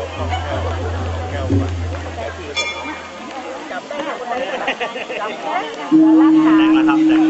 แต่งแล้วครับแต่งมีมีลูกหมดแล้วครับ